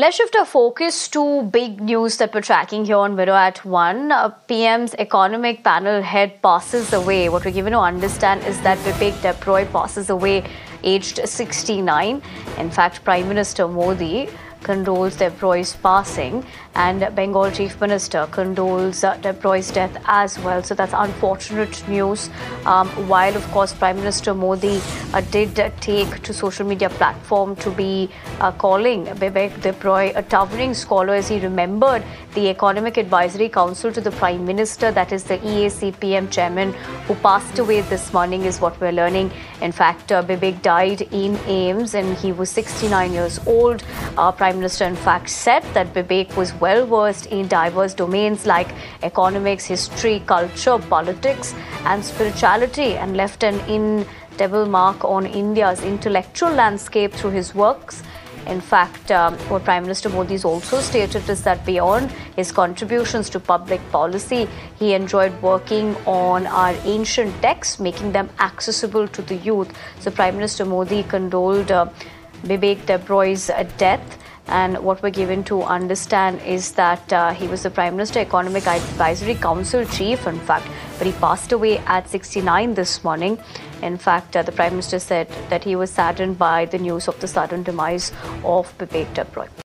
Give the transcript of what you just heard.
Let's shift our focus to big news that we're tracking here on Mirror at 1. Uh, PM's economic panel head passes away. What we're given to understand is that Bibek Debroy passes away aged 69. In fact, Prime Minister Modi condoles Debroy's passing and Bengal Chief Minister condoles uh, Debroy's death as well. So that's unfortunate news. Um, while, of course, Prime Minister Modi uh, did take to social media platform to be uh, calling Bibek Debroy a towering scholar as he remembered the Economic Advisory Council to the Prime Minister, that is the EACPM chairman who passed away this morning is what we're learning. In fact, uh, Bibek died in AIIMS and he was 69 years old. Uh, Prime Minister, in fact, said that Bibek was well versed in diverse domains like economics, history, culture, politics, and spirituality, and left an indelible mark on India's intellectual landscape through his works. In fact, um, what Prime Minister Modi has also stated is that beyond his contributions to public policy, he enjoyed working on our ancient texts, making them accessible to the youth. So, Prime Minister Modi condoled uh, Bibek Debroy's uh, death. And what we're given to understand is that uh, he was the Prime Minister Economic Advisory Council chief, in fact, but he passed away at 69 this morning. In fact, uh, the Prime Minister said that he was saddened by the news of the sudden demise of Bibek Debroy.